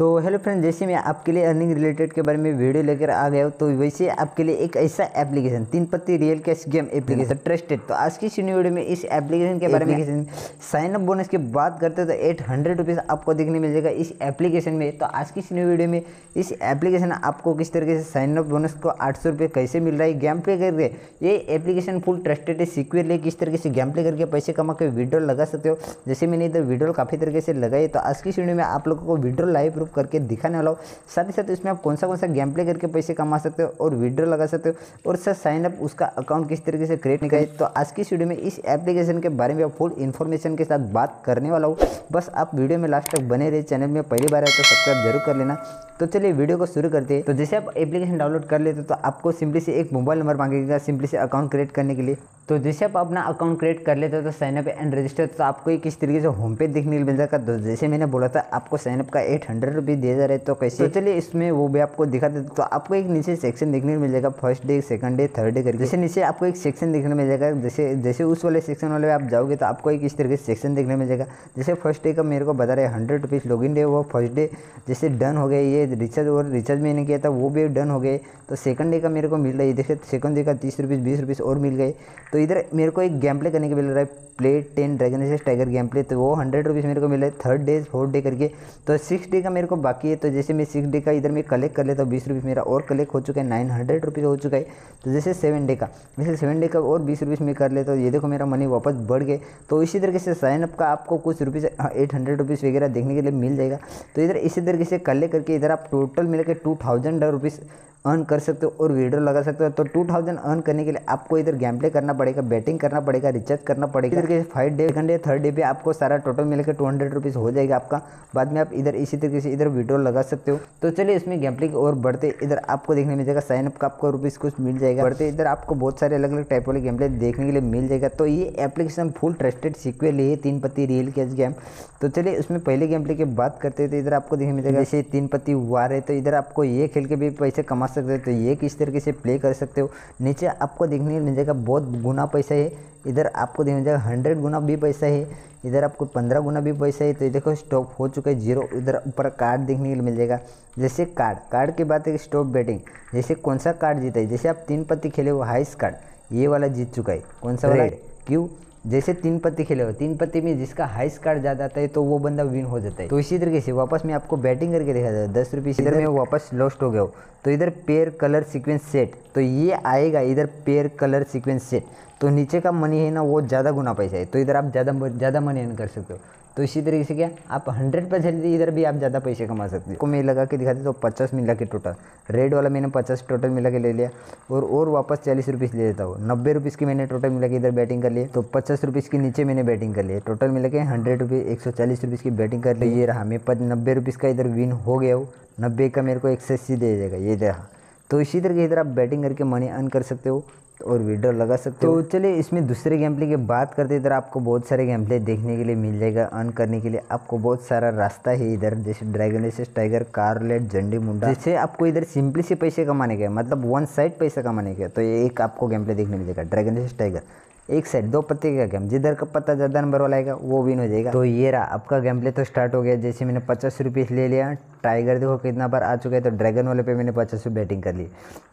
तो hello friend जैसे मैं आपके लिए अर्निंग रिलेटेड के बारे में वीडियो लेकर आ गया हूँ तो वैसे आपके लिए एक ऐसा application Teen Patti real cash game application trusted तो आज की इस वीडियो में इस एप्लीकेशन के बारे में साइन अप बोनस की बात करते हैं तो एट हंड्रेड रुपीज़ आपको देखने मिल जाएगा इस एप्लीकेशन में। तो आज की इस वीडियो में इस एप्लीकेशन आपको किस तरीके से साइन अप बोनस को आठ सौ रुपये कैसे मिल रहा है गेम प्ले करके ये एप्लीकेशन फुल ट्रस्टेड है सिक्योर है किस तरीके से गेम प्ले करके पैसे कमा के वीडियो लगा सकते हो। जैसे मैंने इधर वीडियो काफ़ी तरीके से लगाई तो आज की वीडियो में आप लोगों को वीडियो लाइव प्रूफ करके दिखाने वाला हूँ। साथ ही साथ इसमें आप कौन सा कौन सा गेम प्ले करके पैसे कमा सकते हो और विड्रो लगा सकते हो और सर साइन अप उसका अकाउंट किस तरीके से क्रिएट नहीं करें तो आज की वीडियो में इस एप्लीकेशन के बारे में फुल इन्फॉर्मेशन के साथ बात करने वाला हूँ। बस आप वीडियो में लास्ट तक बने रहे चैनल में पहली बार है तो सब्सक्राइब ज़रूर कर लेना। तो चलिए वीडियो को शुरू करते हैं। तो जैसे आप एप्लीकेशन डाउनलोड कर लेते तो आपको सिंपली से एक मोबाइल नंबर मांगेगा सिंपली से अकाउंट क्रिएट करने के लिए। तो जैसे आप अपना अकाउंट क्रिएट कर लेते हो तो साइनअप एंड रजिस्टर तो आपको एक किस तरीके से होम पेज देखने को मिल जाएगा? तो जैसे मैंने बोला था, आपको साइनअप का एट हंड्रेड रुपीज़ दिया जा रहा है। तो कैसे? तो चलिए इसमें वो भी आपको दिखा देते तो आपको एक नीचे सेक्शन देखने को मिल जाएगा first day second day third day करके। जैसे नीचे आपको एक सेक्शन देखने मिल जाएगा, जैसे जैसे उस वाले सेक्शन वाले आप जाओगे तो आपको एक इस तरीके से सेक्शन देखने मिल जाएगा। जैसे फ़र्स्ट डे का मेरे को बता रहे hundred rupees log in day वो फ़र्स्ट डे जैसे डन हो गए ये रिचार्ज और रिचार्ज मैंने किया था, वो भी डन हो गए। तो सेकंड डे का मेरे को मिल रहा है जैसे सेकंड डे का तीस रुपीज़ बीस रुपीज़ और मिल गए। तो इधर मेरे को एक गेम प्ले करने के मिल रहा है play ten dragon aces tiger game play तो वो हंड्रेड रुपीज़ मेरे को मिला है थर्ड डे फोर्थ डे करके। तो सिक्स डे का मेरे को बाकी है। तो जैसे मैं सिक्स डे का इधर मैं कलेक्ट कर लेता हूँ, बीस रुपीज़ मेरा और कलेक्ट हो चुका है नाइन हंड्रेड रुपीज़ हो चुका है। तो जैसे सेवन डे का, जैसे सेवन डे का और बीस रुपीज़ में कर लेता हूँ। ये देखो मेरा मनी वापस बढ़ गए तो इसी तरीके से साइन अप का आपको कुछ रुपीज़ एट हंड्रेड रुपीज़ वगैरह देखने के लिए मिल जाएगा। तो इधर इसी तरीके से कलेक्ट करके इधर आप टोटल मिल के टू थाउज़ेंड अर्न कर सकते हो और वीडियो लगा सकते हो। तो 2000 अर्न करने के लिए आपको इधर गेम प्ले करना पड़ेगा बैटिंग करना पड़ेगा रिचार्ज करना पड़ेगा। इधर के five day day third day पे आपको सारा टोटल मिलकर टू हंड्रेड रुपीज़ हो जाएगा आपका। बाद में आप इधर इसी तरीके से इधर वीडियो लगा सकते हो। तो चलिए इसमें गेम प्ले की और बढ़ते इधर आपको देखने मिल जाएगा साइन अप का आपको रुपीज़ कुछ मिल जाएगा। बढ़ते इधर आपको बहुत सारे अलग अलग टाइप वाले गेम प्ले देखने के लिए मिल जाएगा। तो ये एप्लीकेशन फुल ट्रस्टेड सिक्वेल है, तीन पत्ती रियल कैच गेम तो चलिए उसमें पहले गेम प्ले की बात करते हैं। तो इधर आपको देखने मिल जाएगा। जैसे तीन पत्ती वार रहे तो इधर आपको ये खेल के भी पैसे कमा सकते हो तो ये किस तरीके से प्ले कर सकते हो? नीचे आपको देखने मिल जाएगा बहुत गुना पैसा है। इधर आपको देखने जाएगा हंड्रेड गुना भी पैसा है। इधर आपको पंद्रह गुना भी पैसा है तो ये देखो स्टॉप हो चुका है ज़ीरो इधर ऊपर कार्ड देखने के लिए मिल जाएगा। जैसे कार्ड कार्ड की बात है स्टॉप बैटिंग जैसे कौन सा कार्ड जीता है? जैसे आप तीन पत्ती खेले हो हाइस कार्ड ये वाला जीत चुका है। कौन सा वाला? क्यों जैसे तीन पत्ती खेले हो तीन पत्ती में जिसका हाई कार्ड ज़्यादा आता है तो वो बंदा विन हो जाता है। तो इसी तरीके से वापस मैं आपको बैटिंग करके दिखा हूँ। दस रुपये इधर में वापस लॉस्ट हो गया हो। तो इधर पेयर कलर सिक्वेंस सेट तो ये आएगा इधर पेयर कलर सिक्वेंस सेट तो नीचे का मनी है ना वो ज़्यादा गुना पैसा है। तो इधर आप ज़्यादा ज़्यादा मनी अर्न कर सकते हो। तो इसी तरीके से क्या, आप हंड्रेड परसेंट इधर भी आप ज़्यादा पैसे कमा सकते हो। को मैं लगा के दिखाते तो पचास मिला के टोटल रेड वाला मैंने पचास टोटल मिला के ले लिया और और वापस चालीस रुपीज़ ले लेता हूँ। नब्बे रुपीज़ की मैंने टोटल मिला के इधर बैटिंग कर लिया। तो पचास रुपीज़ के नीचे मैंने बैटिंग कर लिया। टोटल मिला के हंड्रेड रुपीज़ एक सौ चालीस रुपीज़ की बैटिंग कर ली। ये रहा। मैं नब्बे रुपीज़ का इधर विन हो गया हूँ। नब्बे का मेरे को एक्सेस सी दे देगा। ये रहा। तो इसी तरीके इधर आप बैटिंग करके मनी अर्न कर सकते हो। और वीडियो लगा सकते हो। तो चलिए इसमें दूसरे गेम प्ले की बात करते इधर आपको बहुत सारे गेम प्ले देखने के लिए मिल जाएगा अर्न करने के लिए। आपको बहुत सारा रास्ता है इधर जैसे ड्रैगन जैसे टाइगर कारलेट झंडी मुंडा जैसे आपको इधर सिंपली से पैसे कमाने के मतलब वन साइड पैसे कमाने के तो ये एक आपको गेम प्ले देखने मिलेगा ड्रैगन जैसे टाइगर एक साइड दो पत्ते का गेम जिधर का पत्ता ज़्यादा नंबर वाला आएगा, वो विन हो जाएगा। तो ये रहा आपका गेम प्ले तो स्टार्ट हो गया। जैसे मैंने पचास रुपीज़ ले लिया टाइगर देखो कितना बार आ चुका है तो ड्रैगन वाले पे मैंने पचास रुपये बैटिंग कर ली।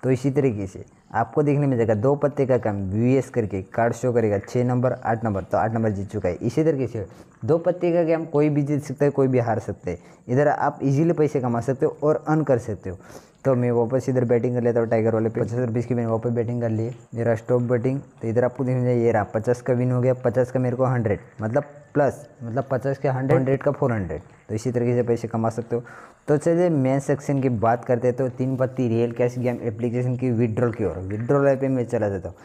तो इसी तरीके से, आपको देखने में जाएगा, दो पत्ते का काम वी करके कार्ड शो करेगा छः नंबर आठ नंबर तो आठ नंबर जीत चुका है। इसी तरीके से, दो पत्ते का गेम कोई भी जीत सकता है, कोई भी हार सकता है। इधर आप इजीली पैसे कमा सकते हो और अर्न कर सकते हो। तो मैं वापस इधर बैटिंग कर लेता हूँ टाइगर वाले पे। पचास रुपीज़ की मैंने वापस बैटिंग कर ली मेरा स्टॉप बैटिंग तो इधर आपको देखना ये रहा, पचास का विन हो गया, पचास का मेरे को हंड्रेड मतलब प्लस मतलब पचास के हंड्रेड हंड्रेड का फोर हंड्रेड तो इसी तरीके से पैसे कमा सकते हो। तो चलिए मेन सेक्शन की बात करते हैं तो Teen Patti real cash game application की विड्रॉल की ओर। विड्रॉल पे मैं चला जाता हूँ।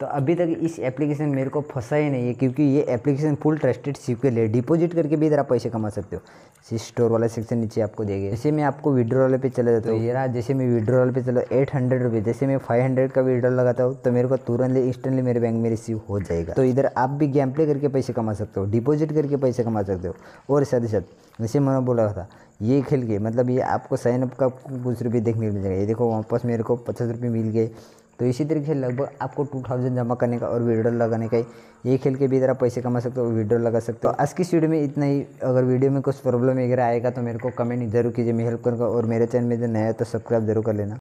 तो अभी तक इस एप्लीकेशन मेरे को फंसा ही नहीं है, क्योंकि ये एप्लीकेशन फुल ट्रस्टेड सिक्योर है। डिपॉजिट करके भी इधर आप पैसे कमा सकते हो। इसी स्टोर वाला सेक्शन नीचे आपको देगा। जैसे मैं आपको विड्रो वाले पे चला जाता हूँ। ये रहा, जैसे मैं विड्रो वाले पे चला एट हंड्रेड रुपये जैसे मैं फाइव हंड्रेड का विड्रो लगाता हूँ तो मेरे को तुरंत इंस्टेंटली मेरे बैंक में रिसीव हो जाएगा। तो इधर आप भी गेम प्ले करके पैसे कमा सकते हो। डिपॉजिट करके पैसे कमा सकते हो। और साथ ही साथ, जैसे मैंने बोला था, ये खेल के मतलब ये आपको साइनअप का कुछ रुपये देखने मिल जाएगा। ये देखो, वापस मेरे को पचास रुपये मिल गए। तो इसी तरीके से लगभग आपको टू थाउज़ेंड जमा करने का और विड्रॉल लगाने का ये खेल के भी जरा पैसे कमा सकते हो विड्रॉल लगा सकते हो। आज की वीडियो में इतना ही। अगर वीडियो में कुछ प्रॉब्लम वगैरह आएगा तो मेरे को कमेंट ज़रूर कीजिए मैं हेल्प करूँगा और मेरे चैनल में जो नया है तो सब्सक्राइब ज़रूर कर लेना।